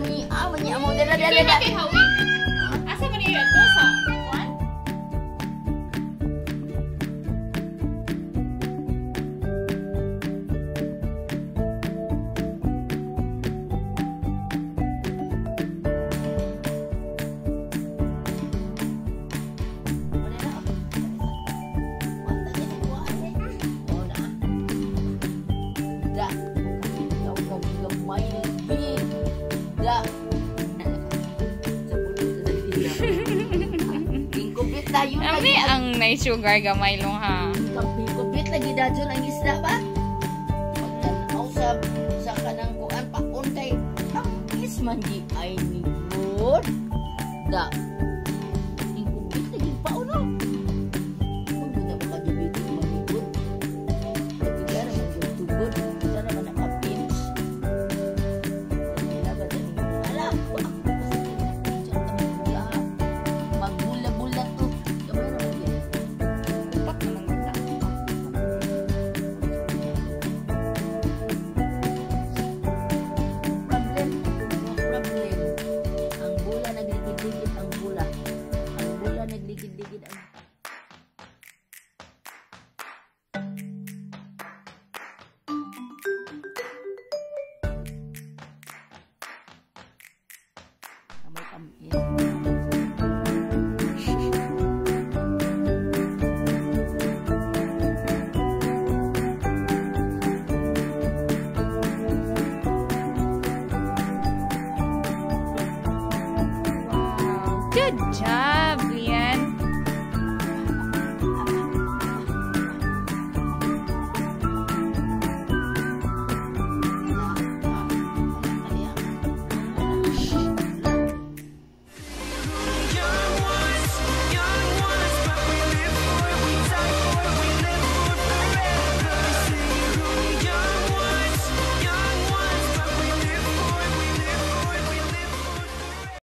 menyi ah Aku mau dada dada dada Tingkupit tayo Ami ang nice sugar gamay long ha. Tingkupit lagi dadyon ang isda ba? Pagtanaw sa sa kanang kuan pakon kay ang isman di ay ni good. Da. Good job.